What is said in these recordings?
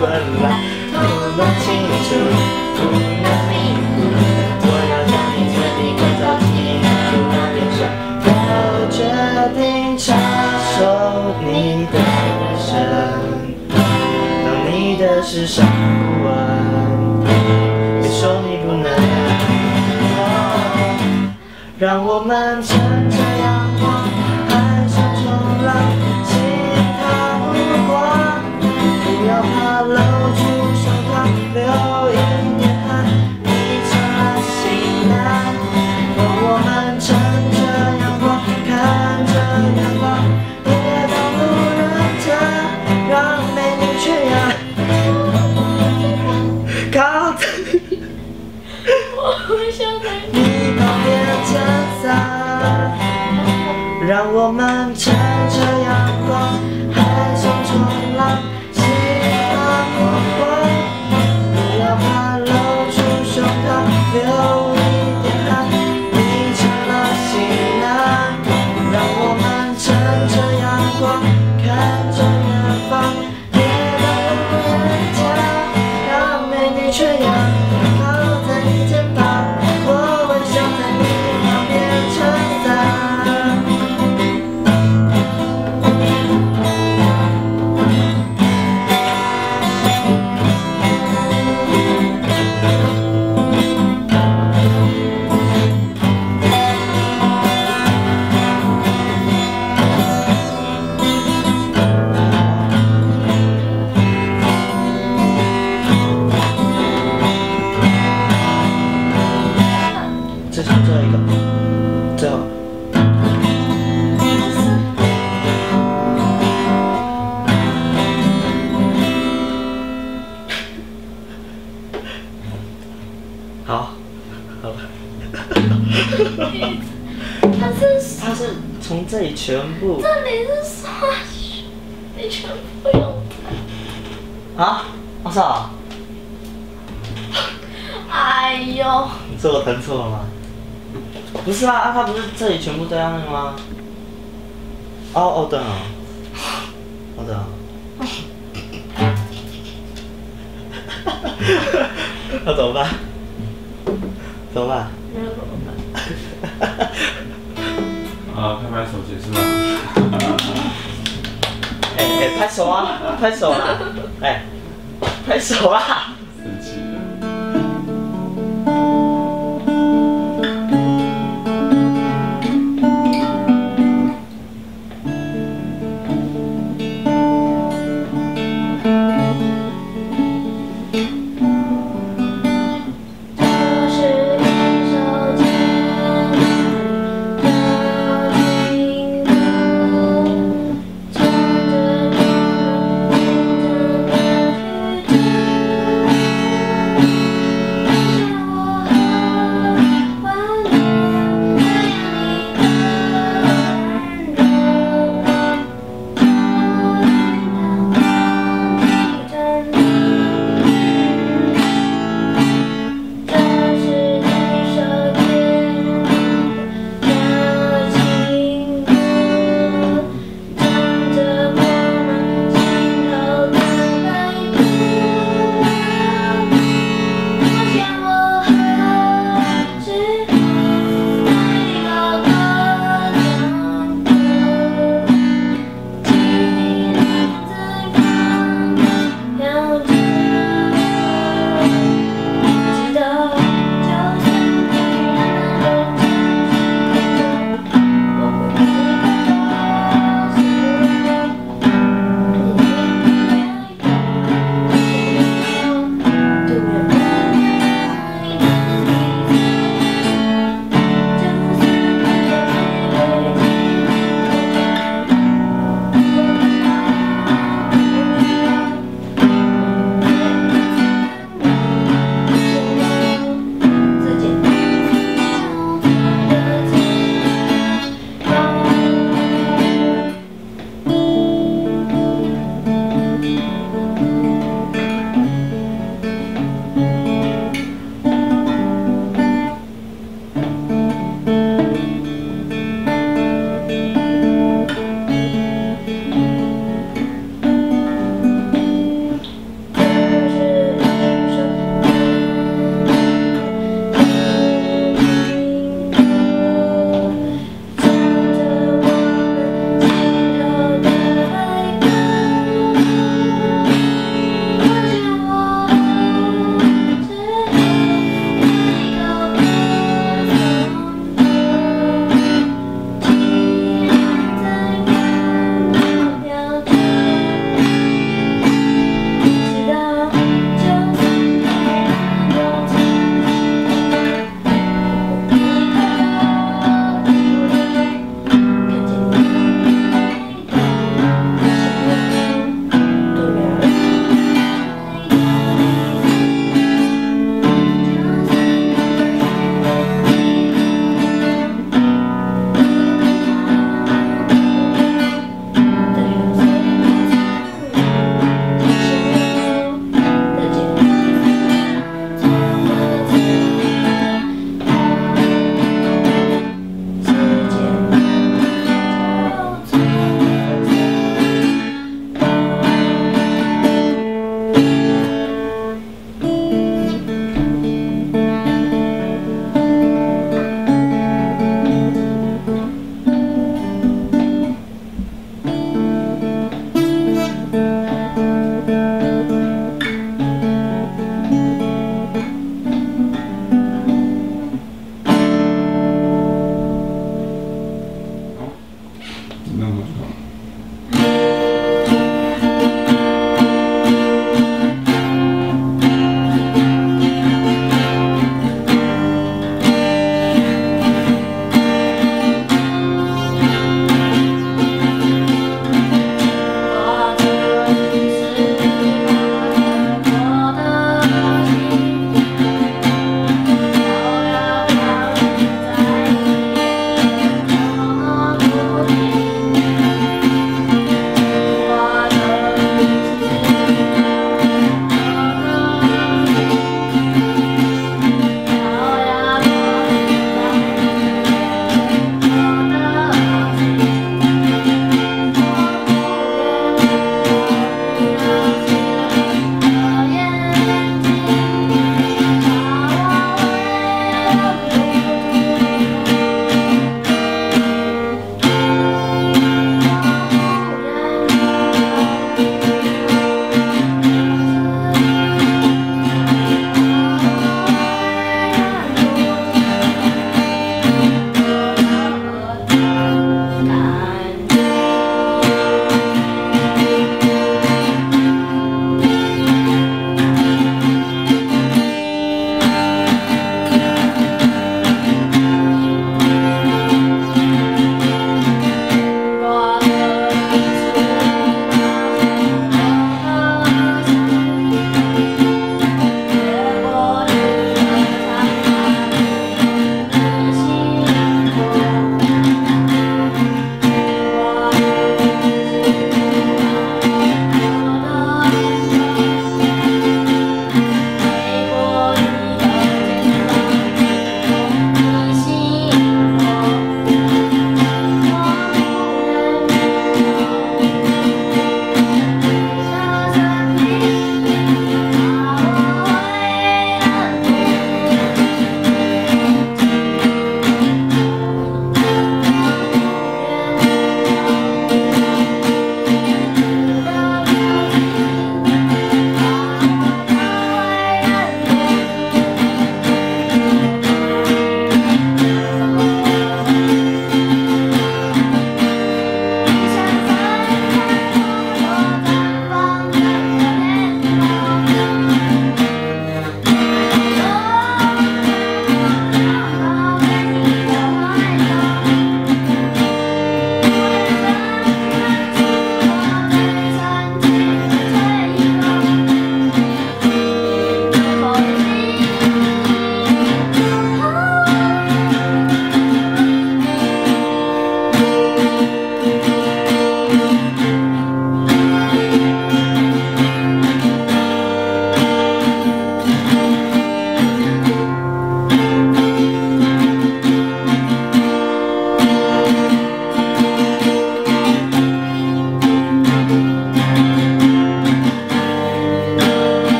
困了，不能清楚，不能弥补。我要将你决底关到地图那边去，要决定插手你的人生，当你的事上不完，别说你不能。让我们。全部。这里是沙区，你全部用。啊？我操！哎呦！你这我弹错了吗？不是啊，啊他不是这里全部都要那个吗？哦哦，等啊，好的。那怎么办？怎么办？没怎么办。啊，拍拍手解释吧。哎、欸，拍手啊，拍手啊，哎、拍手啊。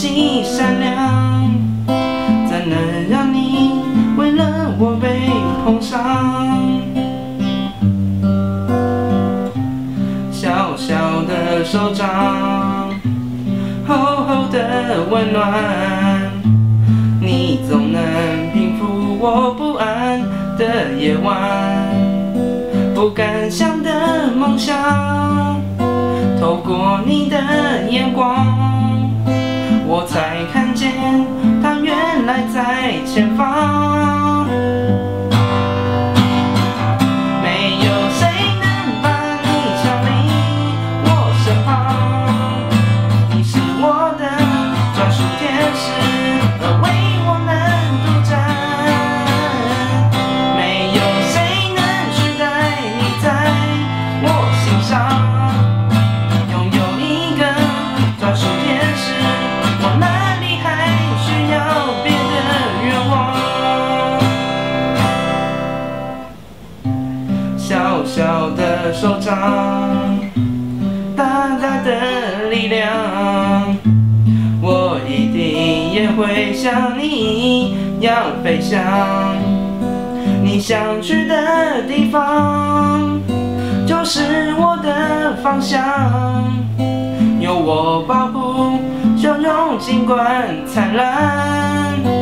心善良，怎能让你为了我被碰伤？小小的手掌，厚厚的温暖，你总能平复我不安的夜晚。不敢想的梦想，透过你的眼光。我才看见它原来在前方。想你想去的地方就是我的方向。有我保护笑容尽管灿烂。